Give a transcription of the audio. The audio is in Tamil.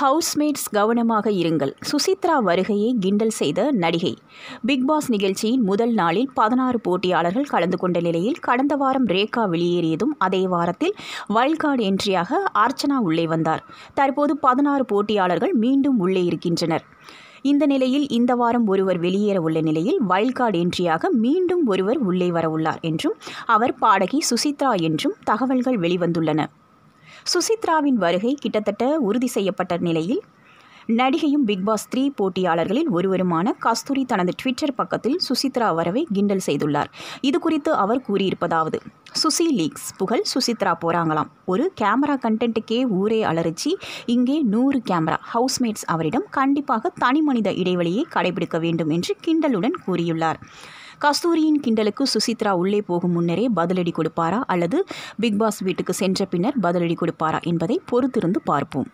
ஹவுஸ்மேட்ஸ் கவனமாக இருங்கள். சுசித்ரா வருகையை கிண்டல் செய்த நடிகை. பிக் பாஸ் நிகழ்ச்சியின் முதல் நாளில் பதினாறு போட்டியாளர்கள் கலந்து கொண்ட நிலையில் கடந்த வாரம் ரேகா வெளியேறியதும் அதே வாரத்தில் வைல்ட்கார்டு என்ட்ரியாக அர்ச்சனா உள்ளே வந்தார். தற்போது பதினாறு போட்டியாளர்கள் மீண்டும் உள்ளே இருக்கின்றனர். இந்த நிலையில் இந்த வாரம் ஒருவர் வெளியேற உள்ள நிலையில் வைல்ட்கார்டு என்ட்ரியாக மீண்டும் ஒருவர் உள்ளே வர உள்ளார் என்றும் அவர் பாடகி சுசித்ரா என்றும் தகவல்கள் வெளிவந்துள்ளன. சுசித்ராவின் வருகை கிட்டத்தட்ட உறுதி செய்யப்பட்ட நிலையில் நடிகையும் பிக் பாஸ் த்ரீ போட்டியாளர்களில் ஒருவருமான கஸ்தூரி தனது ட்விட்டர் பக்கத்தில் சுசித்ரா வரவை கிண்டல் செய்துள்ளார். இது குறித்து அவர் கூறியிருப்பதாவது சுசி லீக்ஸ் புகழ் சுசித்ரா போறாங்களாம். ஒரு கேமரா கண்டென்ட்டுக்கே ஊரே அலறிச்சு இங்கே நூறு கேமரா. ஹவுஸ்மேட்ஸ் அவரிடம் கண்டிப்பாக தனி மனித இடைவெளியை கடைபிடிக்க வேண்டும் என்று கிண்டலுடன் கூறியுள்ளார். கஸ்தூரியின் கிண்டலுக்கு சுசித்ரா உள்ளே போகும் முன்னரே பதிலடி கொடுப்பாரா அல்லது பிக் பாஸ் வீட்டுக்கு சென்ற பின்னர் பதிலடி கொடுப்பாரா என்பதை பொறுத்திருந்து பார்ப்போம்.